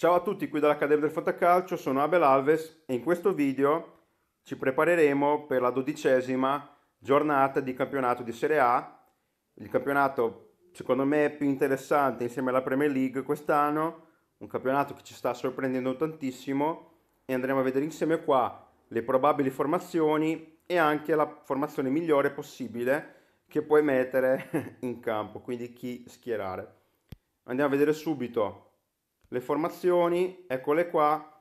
Ciao a tutti qui dall'Accademia del Fantacalcio, sono Abel Alves e in questo video ci prepareremo per la dodicesima giornata di campionato di Serie A. Il campionato secondo me più interessante insieme alla Premier League quest'anno, un campionato che ci sta sorprendendo tantissimo e andremo a vedere insieme qua le probabili formazioni e anche la formazione migliore possibile che puoi mettere in campo, quindi chi schierare. Andiamo a vedere subito le formazioni, eccole qua,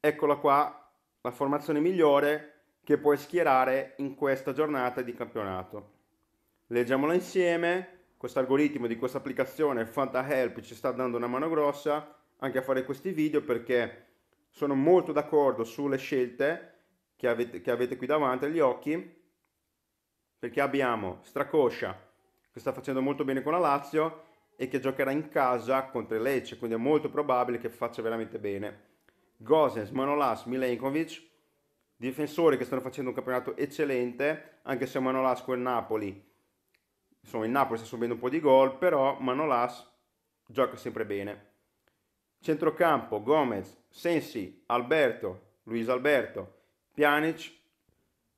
eccola qua, la formazione migliore che puoi schierare in questa giornata di campionato. Leggiamola insieme, questo algoritmo di questa applicazione FantaHelp ci sta dando una mano grossa anche a fare questi video perché sono molto d'accordo sulle scelte che avete, che avete qui davanti agli occhi perché abbiamo Stracoscia che sta facendo molto bene con la Lazio e che giocherà in casa contro il Lecce, quindi è molto probabile che faccia veramente bene. Gosens, Manolas, Milenkovic, difensori che stanno facendo un campionato eccellente, anche se Manolas con il Napoli, insomma il Napoli sta subendo un po' di gol, però Manolas gioca sempre bene. Centrocampo, Gomez, Sensi, Alberto, Luis Alberto, Pjanic,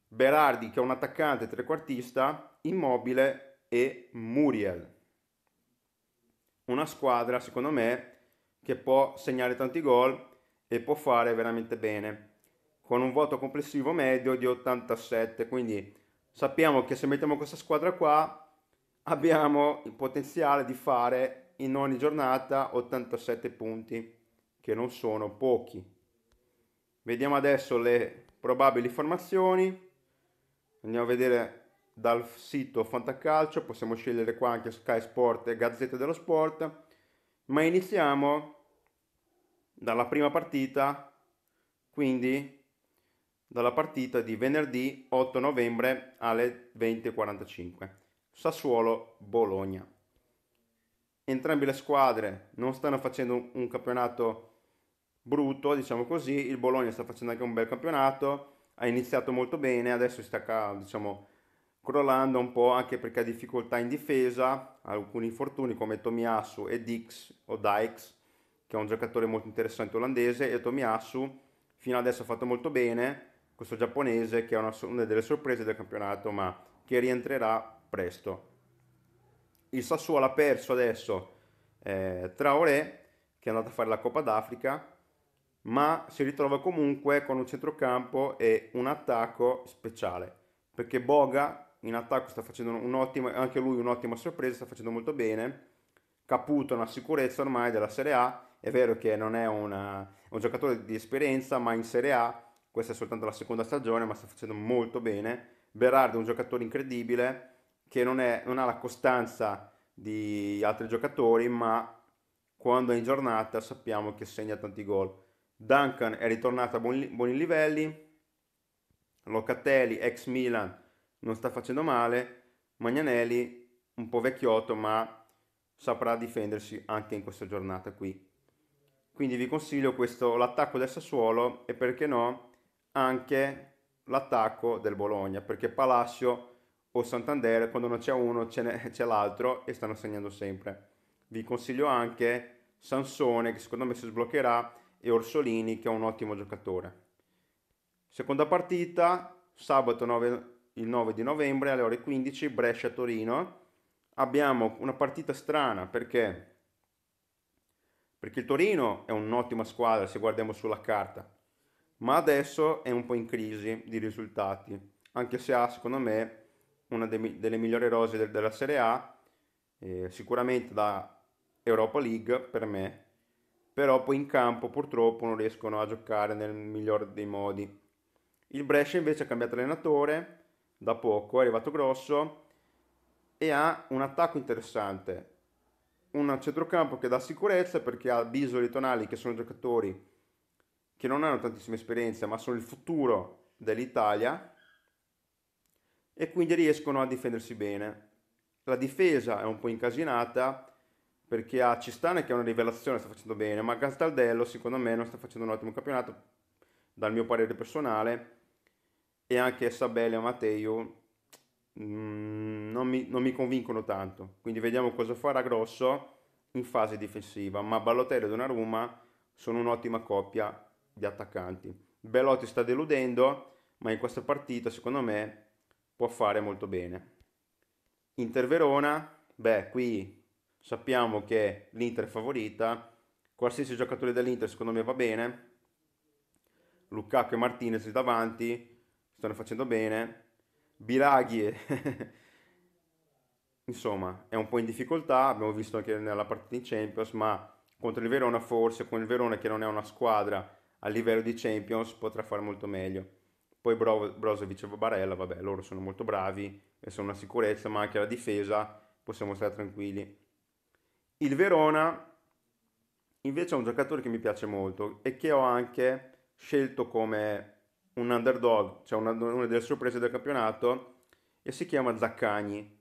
Berardi che è un attaccante trequartista, Immobile e Muriel una squadra, secondo me, che può segnare tanti gol e può fare veramente bene, con un voto complessivo medio di 87, quindi sappiamo che se mettiamo questa squadra qua abbiamo il potenziale di fare in ogni giornata 87 punti, che non sono pochi. Vediamo adesso le probabili formazioni. Andiamo a vedere dal sito Fantacalcio, possiamo scegliere qua anche Sky Sport e Gazzetta dello Sport, ma iniziamo dalla prima partita, quindi dalla partita di venerdì 8 novembre alle 20.45, Sassuolo-Bologna. Entrambe le squadre non stanno facendo un campionato brutto, diciamo così, il Bologna sta facendo anche un bel campionato, ha iniziato molto bene, adesso sta, diciamo, crollando un po' anche perché ha difficoltà in difesa, alcuni infortuni come Tomiasu e Dix o Dykes, che è un giocatore molto interessante olandese, e Tomiasu fino adesso ha fatto molto bene, questo giapponese che è una, una delle sorprese del campionato, ma che rientrerà presto. Il Sassuolo ha perso adesso eh, Traoré, che è andato a fare la Coppa d'Africa, ma si ritrova comunque con un centrocampo e un attacco speciale, perché Boga in attacco sta facendo un'ottima, anche lui un'ottima sorpresa, sta facendo molto bene. Caputo è una sicurezza ormai della Serie A, è vero che non è una, un giocatore di esperienza, ma in Serie A questa è soltanto la seconda stagione, ma sta facendo molto bene. Berardi è un giocatore incredibile che non, è, non ha la costanza di altri giocatori, ma quando è in giornata sappiamo che segna tanti gol. Duncan è ritornato a buoni, buoni livelli, Locatelli, ex Milan, non sta facendo male, Magnanelli un po' vecchiotto ma saprà difendersi anche in questa giornata qui. Quindi vi consiglio questo, l'attacco del Sassuolo e perché no anche l'attacco del Bologna, perché Palacio o Santander quando non c'è uno c'è, c'è l'altro e stanno segnando sempre. Vi consiglio anche Sansone che secondo me si sbloccherà e Orsolini che è un ottimo giocatore. Seconda partita, sabato 9 il 9 di novembre alle ore 15 Brescia-Torino. Abbiamo una partita strana perché, perché il Torino è un'ottima squadra se guardiamo sulla carta, ma adesso è un po' in crisi di risultati, anche se ha secondo me una delle migliori rose della Serie A, eh, sicuramente da Europa League per me, però poi in campo purtroppo non riescono a giocare nel migliore dei modi. Il Brescia invece ha cambiato allenatore, da poco, è arrivato grosso e ha un attacco interessante. Un centrocampo che dà sicurezza perché ha Bisoli Tonali che sono giocatori che non hanno tantissima esperienza ma sono il futuro dell'Italia e quindi riescono a difendersi bene. La difesa è un po' incasinata perché ha Cistane che è una rivelazione, sta facendo bene, ma Castaldello secondo me non sta facendo un ottimo campionato dal mio parere personale e anche Sabelli e Matteo mm, non, mi, non mi convincono tanto. Quindi vediamo cosa farà Grosso in fase difensiva, ma Balotelli e Donnarumma sono un'ottima coppia di attaccanti. Belotti sta deludendo, ma in questa partita secondo me può fare molto bene. Inter Verona, beh, qui sappiamo che l'Inter è favorita, qualsiasi giocatore dell'Inter secondo me va bene. Lukaku e Martinez davanti stanno facendo bene. Biraghi insomma è un po' in difficoltà, abbiamo visto anche nella partita in Champions, ma contro il Verona forse, con il Verona che non è una squadra a livello di Champions, potrà fare molto meglio. Poi Bro- Brozovic e Barella, vabbè, loro sono molto bravi e sono una sicurezza, ma anche la difesa possiamo stare tranquilli. Il Verona invece è un giocatore che mi piace molto e che ho anche scelto come un underdog, cioè una, una delle sorprese del campionato, e si chiama Zaccagni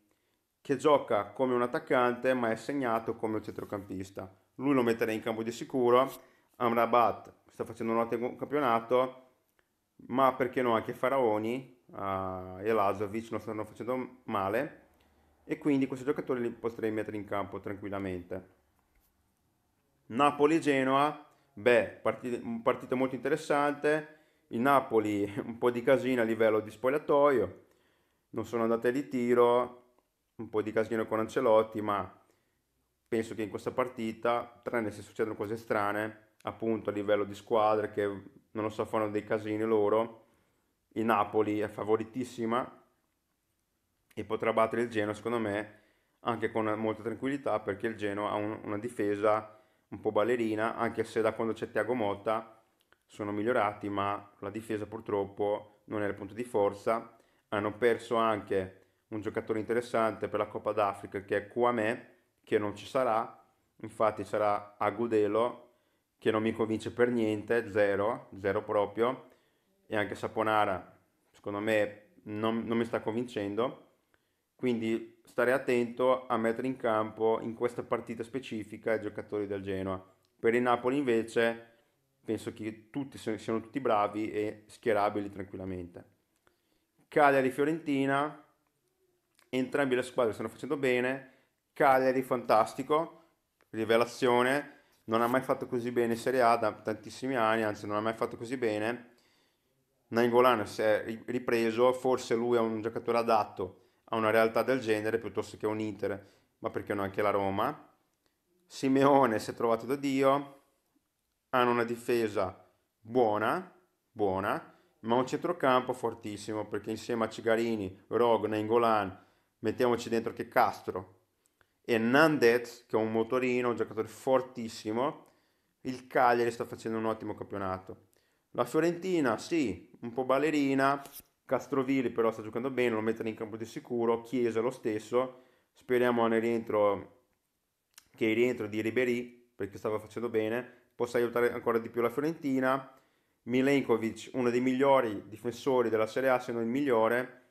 che gioca come un attaccante ma è segnato come un centrocampista. Lui lo metterei in campo di sicuro. Amrabat sta facendo un ottimo campionato, ma perché no anche Faraoni uh, e Lazovic non stanno facendo male e quindi questi giocatori li potrei mettere in campo tranquillamente. Napoli-Genoa, beh, partita, partita molto interessante. Il Napoli un po' di casino a livello di spogliatoio, non sono andate di tiro, un po' di casino con Ancelotti, ma penso che in questa partita, tranne se succedono cose strane, appunto a livello di squadre che non lo so, fanno dei casini loro, il Napoli è favoritissima e potrà battere il Genoa, secondo me, anche con molta tranquillità, perché il Genoa ha un, una difesa un po' ballerina, anche se da quando c'è Tiago Motta sono migliorati, ma la difesa purtroppo non è il punto di forza. Hanno perso anche un giocatore interessante per la Coppa d'Africa che è Kouame, che non ci sarà, infatti sarà Agudelo, che non mi convince per niente, zero, zero proprio, e anche Saponara, secondo me, non, non mi sta convincendo, quindi stare attento a mettere in campo in questa partita specifica i giocatori del Genoa. Per il Napoli invece penso che tutti siano tutti bravi e schierabili tranquillamente. Cagliari-Fiorentina, entrambe le squadre stanno facendo bene, Cagliari fantastico, rivelazione, non ha mai fatto così bene in Serie A da tantissimi anni, anzi non ha mai fatto così bene. Nainggolan si è ripreso, forse lui è un giocatore adatto a una realtà del genere piuttosto che un Inter, ma perché no anche la Roma. Simeone si è trovato da Dio, hanno una difesa buona, buona, ma un centrocampo fortissimo perché insieme a Cigarini, Rog, Nainggolan, mettiamoci dentro che Castro e Nandez che è un motorino, un giocatore fortissimo, il Cagliari sta facendo un ottimo campionato. La Fiorentina, sì, un po' ballerina, Castrovilli però sta giocando bene, lo mettono in campo di sicuro, Chiesa lo stesso, speriamo nel rientro, che il rientro di Ribery, perché stava facendo bene, possa aiutare ancora di più la Fiorentina. Milenkovic, uno dei migliori difensori della Serie A, se non il migliore,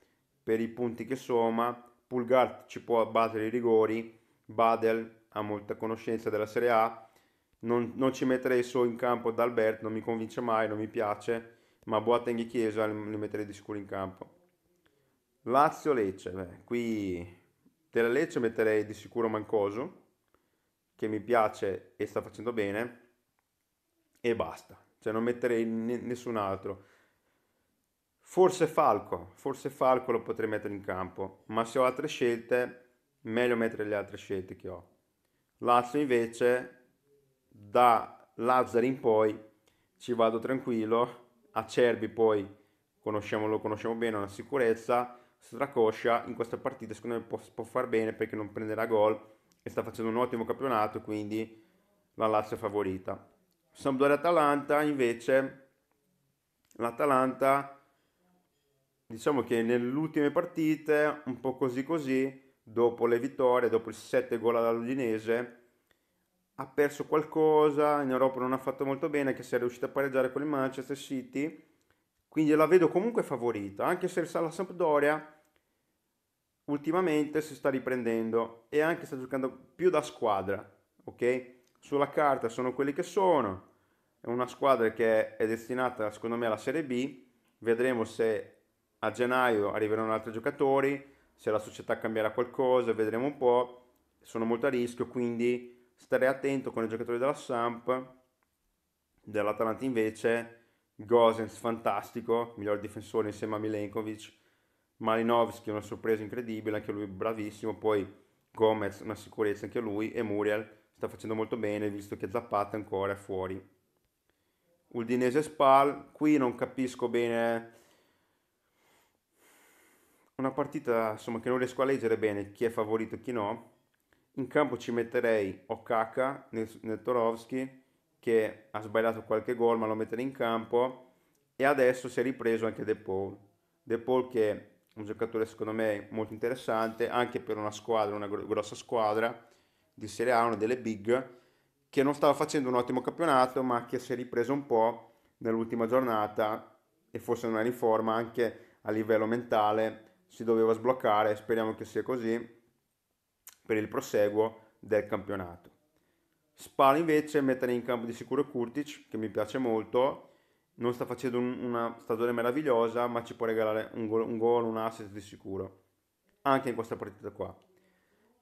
per i punti che somma, Pulgar ci può battere i rigori, Badel ha molta conoscenza della Serie A, non, non ci metterei solo in campo D'Albert, non mi convince mai, non mi piace, ma Boateng e Chiesa li metterei di sicuro in campo. Lazio-Lecce, beh, qui della Lecce metterei di sicuro Mancoso, che mi piace e sta facendo bene, e basta, cioè non metterei nessun altro. Forse Falco, forse Falco lo potrei mettere in campo, ma se ho altre scelte, meglio mettere le altre scelte che ho. Lazio invece, da Lazzari in poi, ci vado tranquillo, Acerbi poi conosciamo, lo conosciamo bene, una sicurezza, Stracoscia in questa partita secondo me può, può far bene perché non prenderà gol e sta facendo un ottimo campionato, quindi la Lazio è favorita. Sampdoria-Atalanta invece, l'Atalanta diciamo che nelle ultime partite, un po' così così, dopo le vittorie, dopo il 7 gol all'Udinese, ha perso qualcosa, in Europa non ha fatto molto bene, che si è riuscito a pareggiare con il Manchester City, quindi la vedo comunque favorita, anche se la Sampdoria ultimamente si sta riprendendo e anche sta giocando più da squadra, ok? Sulla carta sono quelli che sono, è una squadra che è destinata secondo me alla Serie B, vedremo se a gennaio arriveranno altri giocatori, se la società cambierà qualcosa, vedremo un po', sono molto a rischio, quindi stare attento con i giocatori della Samp, dell'Atalanta invece, Gosens fantastico, miglior difensore insieme a Milenkovic, Malinowski una sorpresa incredibile, anche lui bravissimo, poi Gomez una sicurezza anche lui e Muriel sta facendo molto bene visto che Zapata ancora è fuori. Udinese Spal, qui non capisco bene una partita insomma, che non riesco a leggere bene chi è favorito e chi no. In campo ci metterei Okaka nel, Torovski che ha sbagliato qualche gol ma lo metterei in campo e adesso si è ripreso anche De Paul. De Paul che è un giocatore secondo me molto interessante anche per una squadra, una grossa squadra di Serie A, una delle big che non stava facendo un ottimo campionato ma che si è ripreso un po' nell'ultima giornata e forse non era in forma anche a livello mentale si doveva sbloccare, speriamo che sia così per il proseguo del campionato. Spal invece mettere in campo di sicuro Kurtic, che mi piace molto, non sta facendo un, una stagione meravigliosa, ma ci può regalare un gol, un, gol, un assist di sicuro, anche in questa partita qua.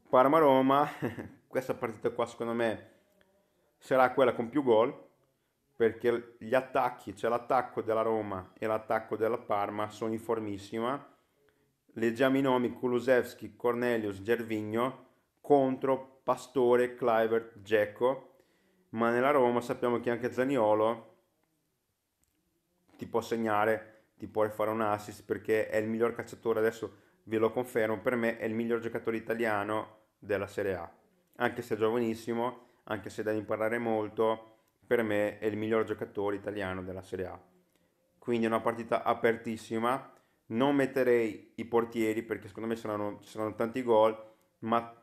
Parma-Roma, questa partita qua secondo me sarà quella con più gol, perché gli attacchi, cioè l'attacco della Roma e l'attacco della Parma sono in formissima leggiamo i nomi Kulusevski, Cornelius, Gervigno contro Pastore, Clivert, Gecko, ma nella Roma sappiamo che anche Zaniolo ti può segnare, ti può fare un assist perché è il miglior calciatore, adesso ve lo confermo, per me è il miglior giocatore italiano della Serie A, anche se è giovanissimo, anche se deve imparare molto, per me è il miglior giocatore italiano della Serie A. Quindi è una partita apertissima, non metterei i portieri perché secondo me saranno, ci saranno tanti gol, ma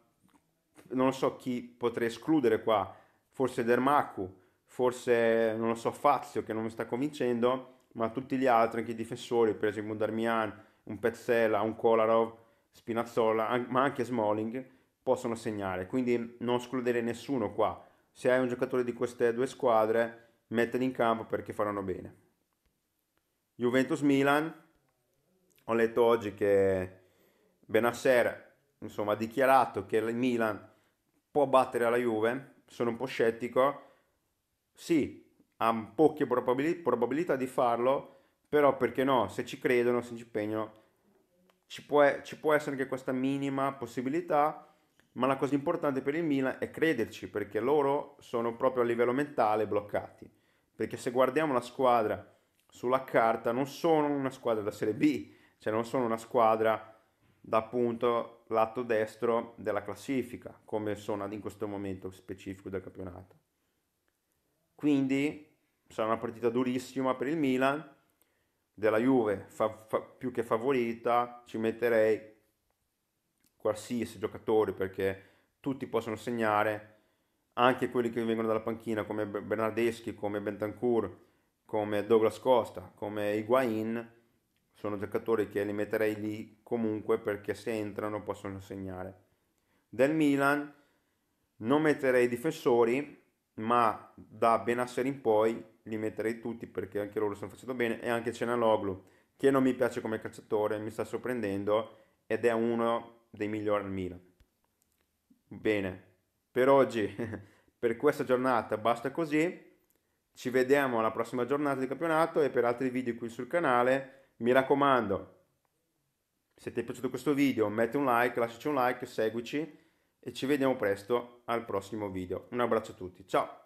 non so chi potrei escludere qua, forse Dermacu, forse non lo so Fazio che non mi sta convincendo, ma tutti gli altri, anche i difensori, per esempio un Darmian, un Pezzella, un Kolarov, Spinazzola, ma anche Smalling, possono segnare, quindi non escludere nessuno qua. Se hai un giocatore di queste due squadre, mettili in campo perché faranno bene. Juventus-Milan, ho letto oggi che Benasser insomma, ha dichiarato che il Milan può battere la Juve, sono un po' scettico, sì, ha poche probabilità di farlo, però perché no, se ci credono, se ci impegnano, ci può, ci può essere anche questa minima possibilità, ma la cosa importante per il Milan è crederci, perché loro sono proprio a livello mentale bloccati, perché se guardiamo la squadra sulla carta non sono una squadra da Serie B, cioè non sono una squadra da appunto lato destro della classifica, come sono in questo momento specifico del campionato. Quindi sarà una partita durissima per il Milan, della Juve fa, fa, più che favorita, ci metterei qualsiasi giocatore perché tutti possono segnare, anche quelli che vengono dalla panchina come Bernardeschi, come Bentancur, come Douglas Costa, come Higuain, sono giocatori che li metterei lì comunque perché se entrano possono segnare. Del Milan non metterei difensori, ma da Benasser in poi li metterei tutti perché anche loro stanno facendo bene e anche Cenaloglu che non mi piace come calciatore, mi sta sorprendendo ed è uno dei migliori al Milan. Bene, per oggi, per questa giornata basta così. Ci vediamo alla prossima giornata di campionato e per altri video qui sul canale mi raccomando, se ti è piaciuto questo video metti un like, lasciaci un like, seguici e ci vediamo presto al prossimo video. Un abbraccio a tutti, ciao!